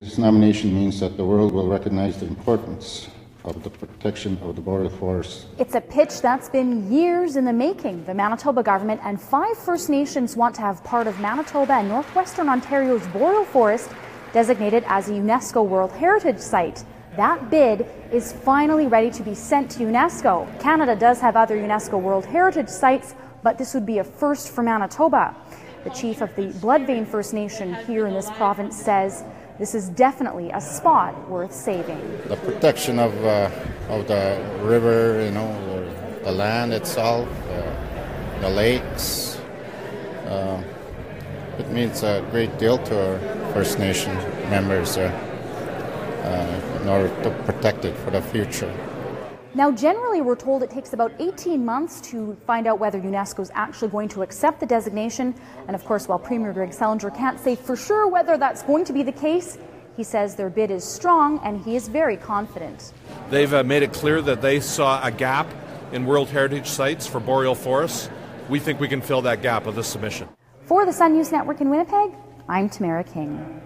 This nomination means that the world will recognize the importance of the protection of the boreal forest. It's a pitch that's been years in the making. The Manitoba government and five First Nations want to have part of Manitoba and northwestern Ontario's boreal forest designated as a UNESCO World Heritage Site. That bid is finally ready to be sent to UNESCO. Canada does have other UNESCO World Heritage Sites, but this would be a first for Manitoba. The chief of the Bloodvein First Nation here in this province says this is definitely a spot worth saving. The protection of, uh, of the river, you know, the, land itself, uh, the lakes, uh, it means a great deal to our First Nation members uh, in order to protect it for the future. Now, generally, we're told it takes about 18 months to find out whether UNESCO is actually going to accept the designation. And of course, while Premier Greg Selinger can't say for sure whether that's going to be the case, he says their bid is strong and he is very confident. They've uh, made it clear that they saw a gap in World Heritage sites for boreal forests. We think we can fill that gap with this submission. For the Sun News Network in Winnipeg, I'm Tamara King.